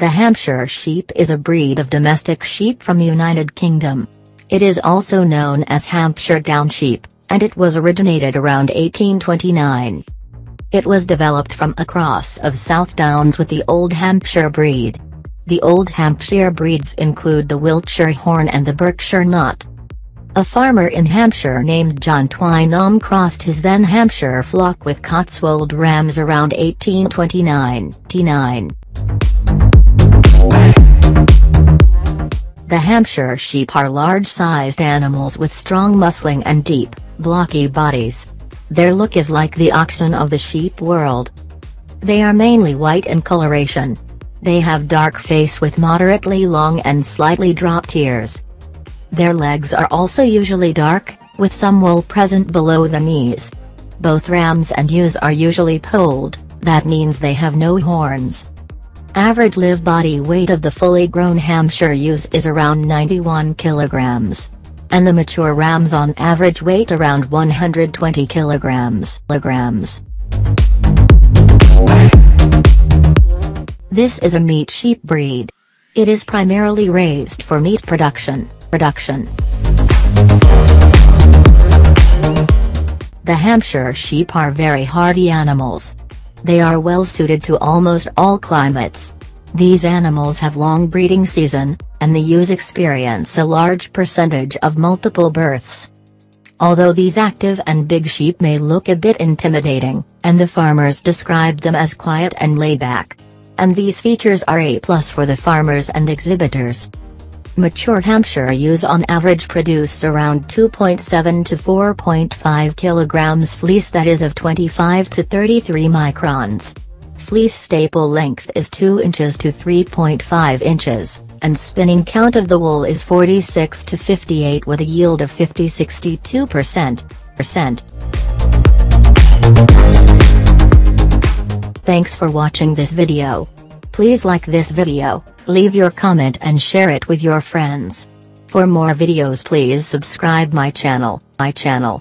The Hampshire sheep is a breed of domestic sheep from United Kingdom. It is also known as Hampshire Down sheep, and it was originated around 1829. It was developed from a cross of South Downs with the Old Hampshire breed. The Old Hampshire breeds include the Wiltshire Horn and the Berkshire Knot. A farmer in Hampshire named John Twynham crossed his then Hampshire flock with Cotswold rams around 1829. The Hampshire sheep are large-sized animals with strong muscling and deep, blocky bodies. Their look is like the oxen of the sheep world. They are mainly white in coloration. They have dark face with moderately long and slightly dropped ears. Their legs are also usually dark, with some wool present below the knees. Both rams and ewes are usually polled, that means they have no horns. Average live body weight of the fully grown Hampshire ewes is around 91 kilograms. And the mature rams on average weight around 120 kilograms. This is a meat sheep breed. It is primarily raised for meat production. production. The Hampshire sheep are very hardy animals. They are well suited to almost all climates. These animals have long breeding season, and the ewes experience a large percentage of multiple births. Although these active and big sheep may look a bit intimidating, and the farmers described them as quiet and laid back. And these features are a plus for the farmers and exhibitors. Mature Hampshire ewes on average produce around 2.7 to 4.5 kilograms fleece that is of 25 to 33 microns. Fleece staple length is 2 inches to 3.5 inches, and spinning count of the wool is 46 to 58 with a yield of 50-62. Percent. Thanks for watching this video. Please like this video, leave your comment and share it with your friends. For more videos please subscribe my channel, my channel.